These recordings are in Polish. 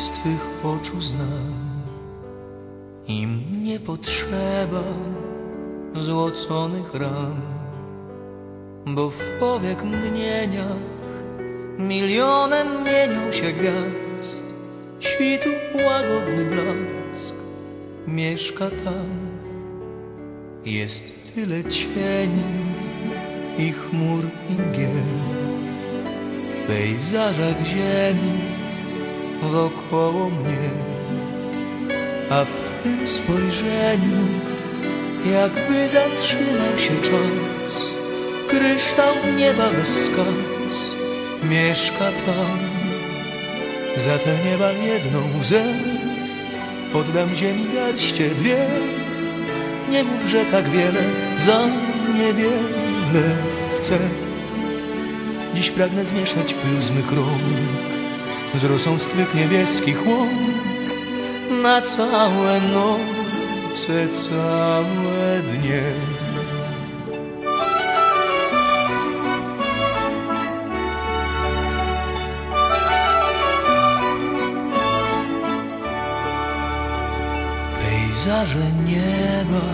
z Twych oczu znam. Im nie potrzeba złoconych ram Bo w powiek mgnieniach milionem mienią się gwiazd. Świtu łagodny blask mieszka tam. Jest tyle cieni i chmur i mgiel W pejzażach ziemi wokoło mnie, a w Twym spojrzeniu jakby zatrzymał się czas, kryształ nieba bez skaz mieszka tam. Za te nieba jedną łzę oddam ziemi garście dwie. Nie mów, że tak wiele, za niewiele chcę. Dziś pragnę zmieszać pył z mych rąk z rosą z twych niebieskich łąk na całe noce, całe dnie. Pejzaże nieba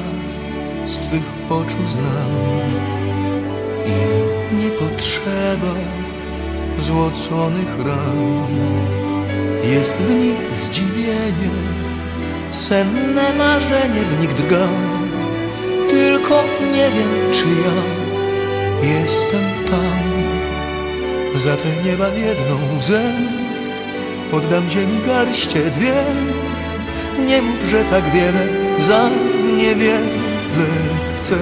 z twych oczu znam, im nie potrzeba złoconych ram. Jest w nich zdziwienie, senne marzenie w nich drga. Tylko nie wiem, czy ja jestem tam. Za te nieba jedną łzę oddam ziemi garście dwie. Nie mów, że tak wiele, za niewiele chcę.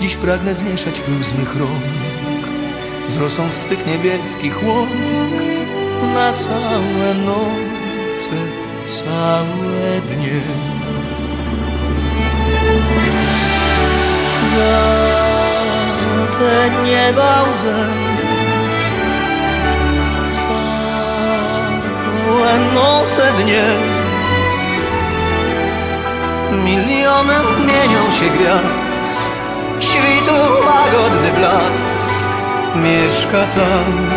Dziś pragnę zmieszać pył z mych rąk z rosą z twych niebieskich łąk na całe noce, całe dnie. Za te nieba łzę całe noce, dnie milionem mienią się gwiazd świtu łagodny blask mieszka tam